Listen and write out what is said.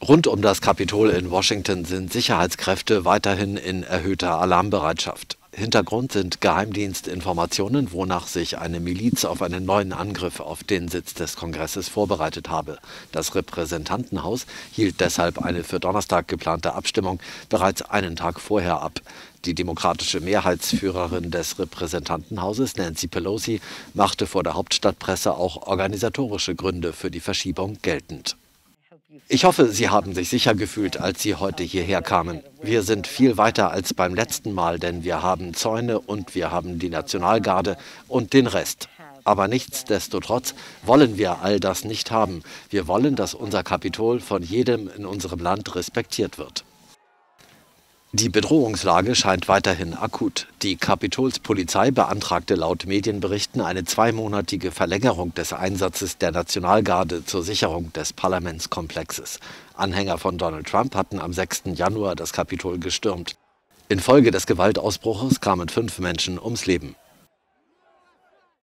Rund um das Kapitol in Washington sind Sicherheitskräfte weiterhin in erhöhter Alarmbereitschaft. Hintergrund sind Geheimdienstinformationen, wonach sich eine Miliz auf einen neuen Angriff auf den Sitz des Kongresses vorbereitet habe. Das Repräsentantenhaus hielt deshalb eine für Donnerstag geplante Abstimmung bereits einen Tag vorher ab. Die demokratische Mehrheitsführerin des Repräsentantenhauses, Nancy Pelosi, machte vor der Hauptstadtpresse auch organisatorische Gründe für die Verschiebung geltend. Ich hoffe, Sie haben sich sicher gefühlt, als Sie heute hierher kamen. Wir sind viel weiter als beim letzten Mal, denn wir haben Zäune und wir haben die Nationalgarde und den Rest. Aber nichtsdestotrotz wollen wir all das nicht haben. Wir wollen, dass unser Kapitol von jedem in unserem Land respektiert wird. Die Bedrohungslage scheint weiterhin akut. Die Kapitolspolizei beantragte laut Medienberichten eine zweimonatige Verlängerung des Einsatzes der Nationalgarde zur Sicherung des Parlamentskomplexes. Anhänger von Donald Trump hatten am 6. Januar das Kapitol gestürmt. Infolge des Gewaltausbruches kamen fünf Menschen ums Leben.